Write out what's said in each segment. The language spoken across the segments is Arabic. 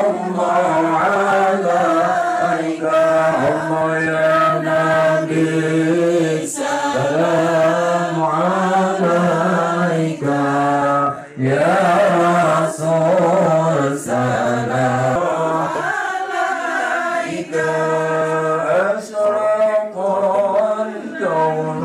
الله عليك الله يا نبي سلام عليك يا رسول سلام عليك أشرق الكون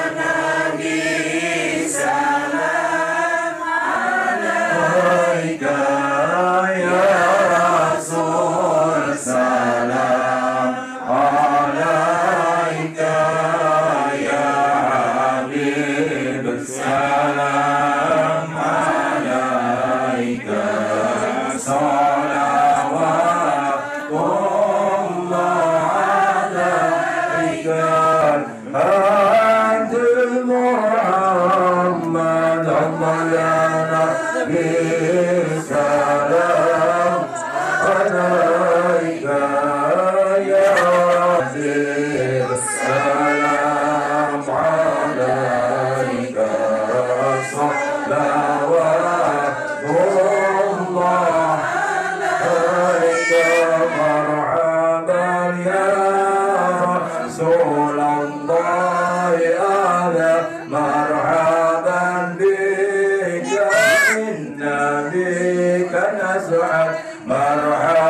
أنت محمد الله يا نبي سلام. عليك يا حبيب سلام عليك. صلوات الله عليك. مرحبا يا بك إن بك نسعد مرحبا